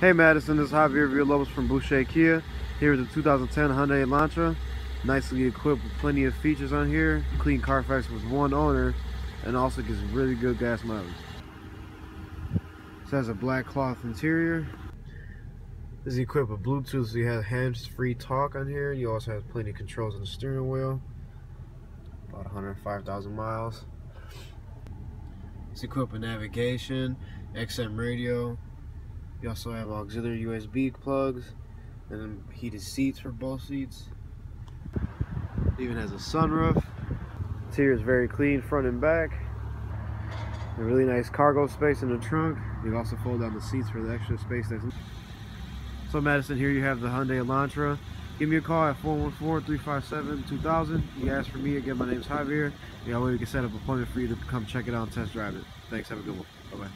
Hey Madison, this is Javier Villalobos from Boucher Kia. Here is the 2010 Hyundai Elantra. Nicely equipped with plenty of features on here. Clean Carfax with one owner and also gets really good gas mileage. This has a black cloth interior. This is equipped with Bluetooth so you have hands-free talk on here. You also have plenty of controls on the steering wheel. About 105,000 miles. It's equipped with navigation, XM radio, you also have auxiliary USB plugs and heated seats for both seats. It even has a sunroof. Interior is very clean front and back. A really nice cargo space in the trunk. You can also fold down the seats for the extra space that's So Madison, here you have the Hyundai Elantra. Give me a call at 414-357-2000. You ask for me again, my name is Javier. Yeah, we can set up an appointment for you to come check it out and test drive it. Thanks, have a good one. Bye-bye.